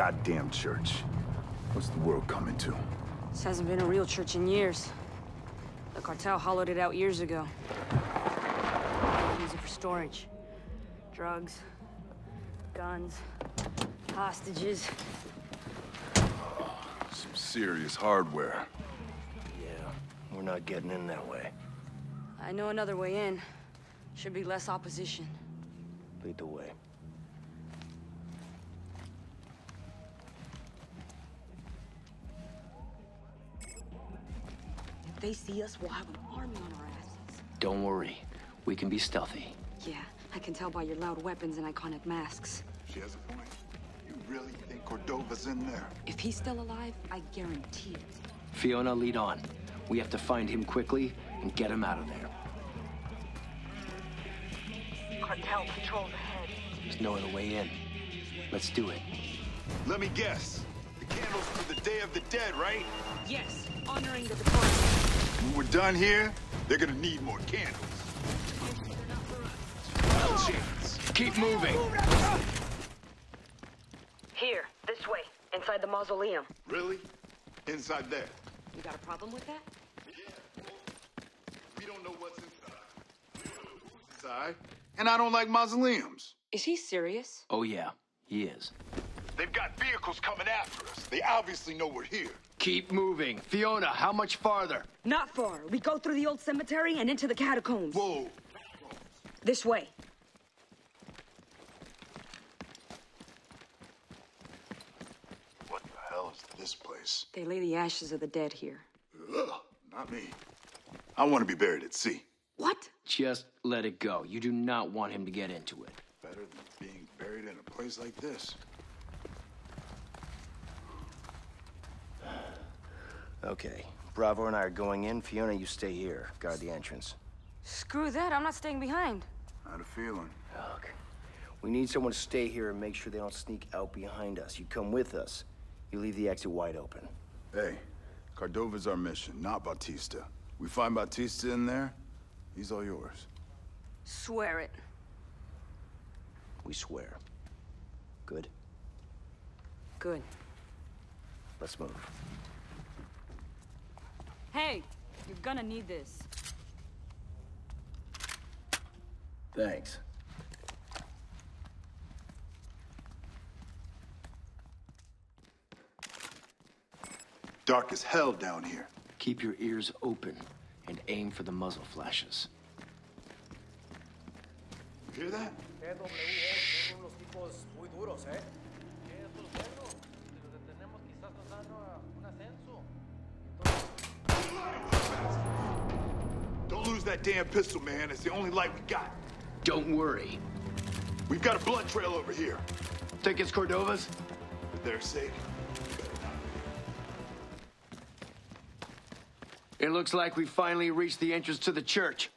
goddamn church. What's the world coming to? This hasn't been a real church in years. The cartel hollowed it out years ago. Use it for storage. Drugs. Guns. Hostages. Some serious hardware. Yeah, we're not getting in that way. I know another way in. Should be less opposition. Lead the way. They see us, we'll have an army on our asses. Don't worry. We can be stealthy. Yeah, I can tell by your loud weapons and iconic masks. She has a point. You really think Cordova's in there? If he's still alive, I guarantee it. Fiona, lead on. We have to find him quickly and get him out of there. Cartel patrols ahead. There's no other way in. Let's do it. Let me guess. The candles for the Day of the Dead, right? Yes, honoring the departed. When we're done here, they're gonna need more candles. No chance. Keep moving. Here, this way, inside the mausoleum. Really? Inside there? You got a problem with that? We don't know what's inside. We don't know who's inside. And I don't like mausoleums. Is he serious? Oh, yeah. He is. They've got vehicles coming after us. They obviously know we're here. Keep moving. Fiona, how much farther? Not far. We go through the old cemetery and into the catacombs. Whoa. This way. What the hell is this place? They lay the ashes of the dead here. Ugh, not me. I want to be buried at sea. What? Just let it go. You do not want him to get into it. Better than being buried in a place like this. Okay. Bravo and I are going in. Fiona, you stay here. Guard the entrance. Screw that, I'm not staying behind. I had a feeling. Look, we need someone to stay here and make sure they don't sneak out behind us. You come with us. You leave the exit wide open. Hey, Cordova's our mission, not Bautista. We find Bautista in there, he's all yours. Swear it. We swear. Good? Good. Let's move. Hey, you're gonna need this. Thanks. Dark as hell down here. Keep your ears open and aim for the muzzle flashes. You hear that? That damn pistol, man. It's the only light we got. Don't worry. We've got a blood trail over here. Think it's Cordova's? For their sake. It looks like we finally reached the entrance to the church.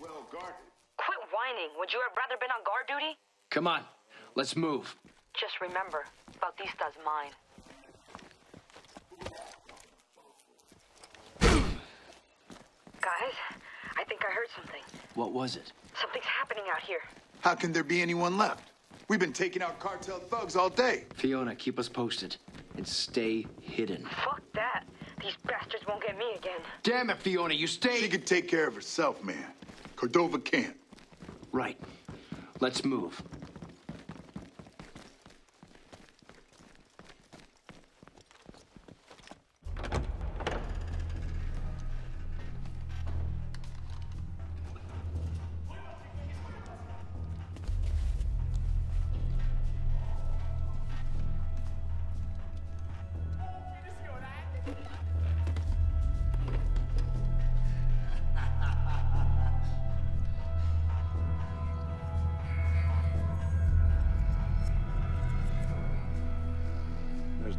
Well guarded. Quit whining. Would you have rather been on guard duty? Come on, let's move. Just remember, Bautista's mine. Guys, I think I heard something. What was it? Something's happening out here. How can there be anyone left? We've been taking out cartel thugs all day. Fiona, keep us posted. And stay hidden. Fuck that. These bastards won't get me again. Damn it, Fiona, you stay... She can take care of herself, man. Cordova can't. Right. Let's move.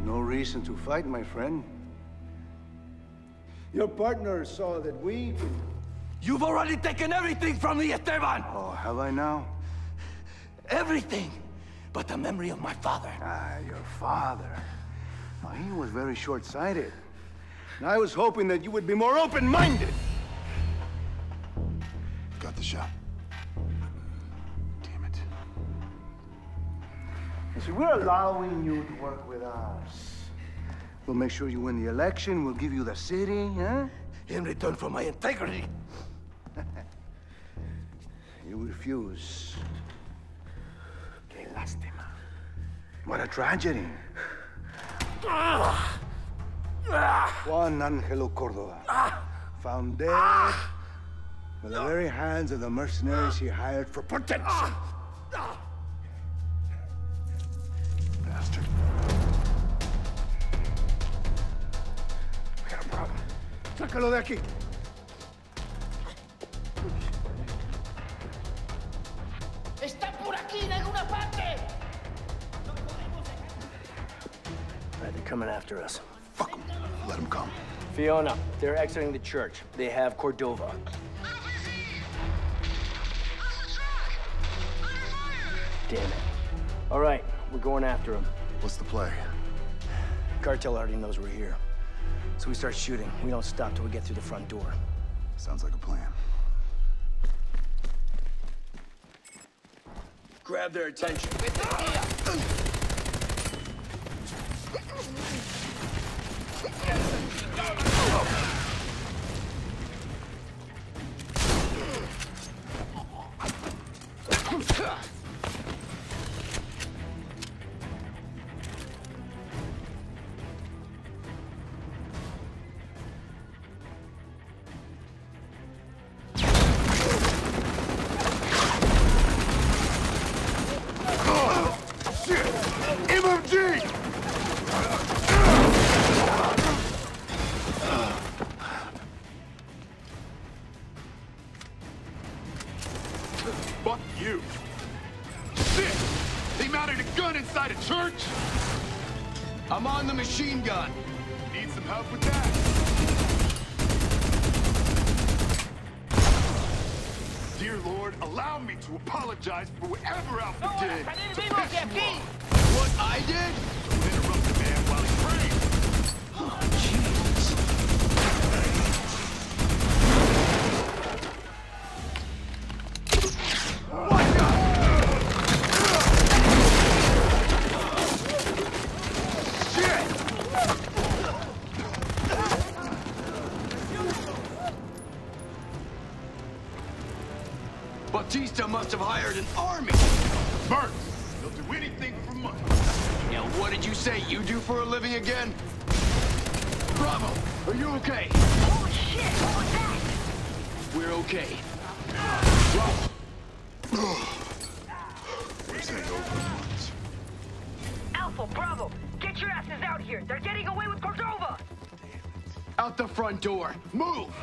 No reason to fight, my friend. Your partner saw that we... You've already taken everything from me, Esteban! Oh, have I now? Everything! But the memory of my father. Ah, your father. Now, he was very short-sighted. And I was hoping that you would be more open-minded. Got the shot. See, we're allowing you to work with us. We'll make sure you win the election. We'll give you the city, huh? In return for my integrity. You refuse. Qué lástima. What a tragedy. Juan Angelo Cordova. Found dead by the very hands of the mercenaries he hired for protection. Sácalo de aquí. ¡Está por aquí en alguna parte! All right, they're coming after us. Fuck 'em. Let them come. Fiona, they're exiting the church. They have Cordova. Damn it. All right, we're going after them. What's the play? Cartel already knows we're here. So we start shooting. We don't stop till we get through the front door. Sounds like a plan. Grab their attention. Fuck you! Shit! They mounted a gun inside a church? I'm on the machine gun. Need some help with that? Dear Lord, allow me to apologize for whatever Alpha ¡No van a did. salir to piss you off. What I did? Bautista must have hired an army. Burns! They'll do anything for money. Now, what did you say you do for a living again? Bravo, are you okay? Holy shit! What was that? We're okay. This ain't over in months. Alpha, Bravo! Get your asses out here! They're getting away with Cordova! Out the front door. Move!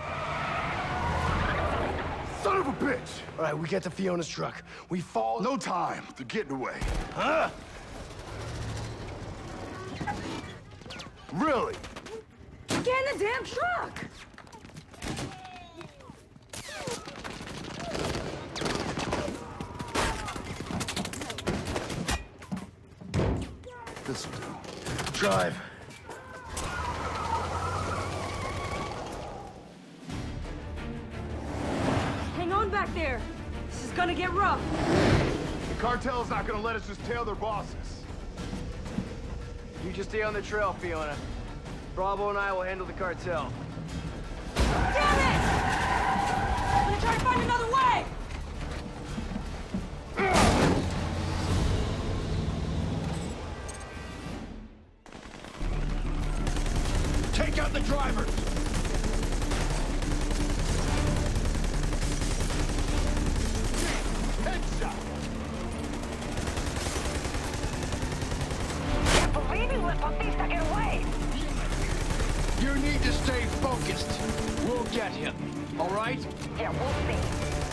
Son of a bitch! All right, we get to Fiona's truck. We fall. No time. They're getting away. Huh? Really? Get in the damn truck! This'll do. Drive. Gonna get rough. The cartel's not gonna let us just tail their bosses. You just stay on the trail, Fiona. Bravo and I will handle the cartel. Damn it! I'm gonna try to find another way! You need to stay focused. We'll get him. All right? Yeah, we'll see.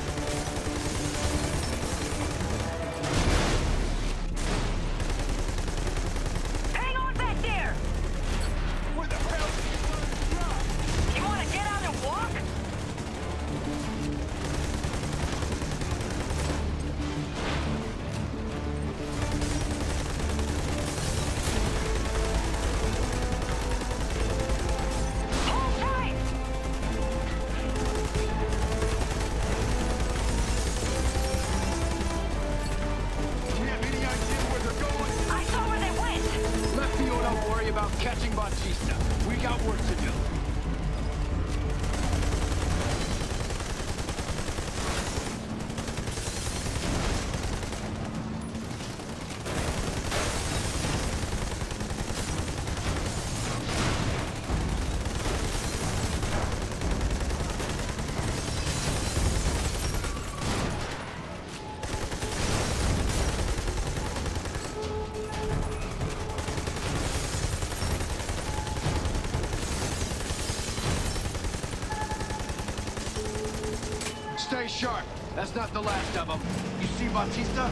Sharp. That's not the last of them. You see Bautista?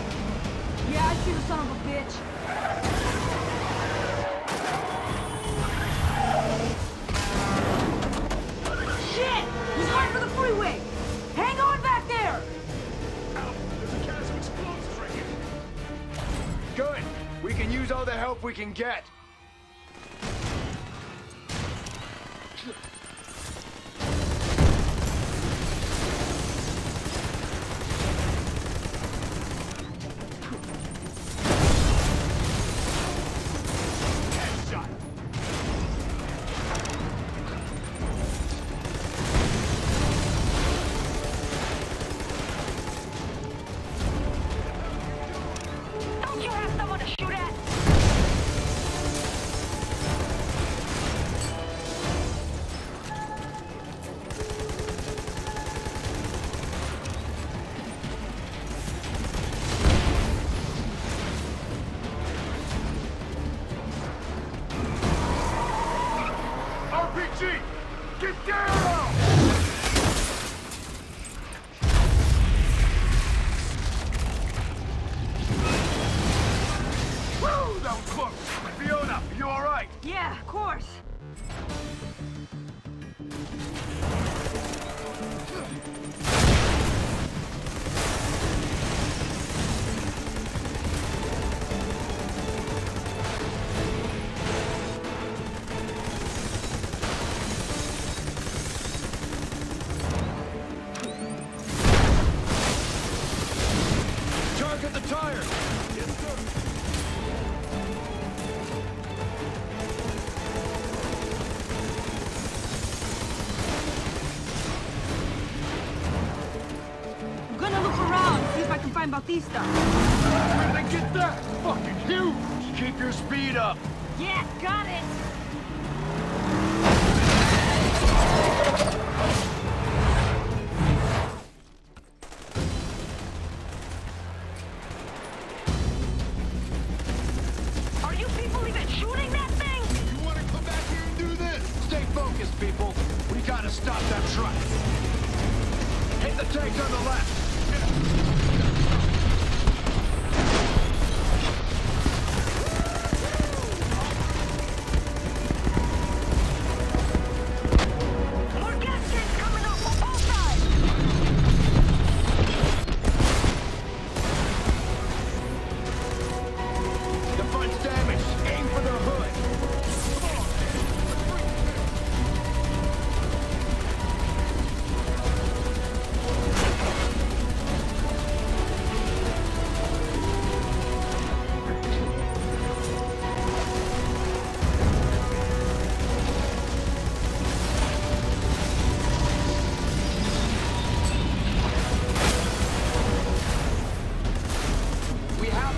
Yeah, I see the son of a bitch. Shit! He's right for the freeway! Hang on back there! Good. We can use all the help we can get. Find Bautista. Where did they get that? Fucking huge! Keep your speed up! Yeah, got it! Are you people even shooting that thing? You wanna come back here and do this? Stay focused, people. We gotta stop that truck. Hit the tank on the left.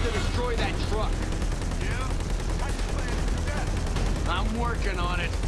To destroy that truck. Yeah? How you plan to do that? I'm working on it.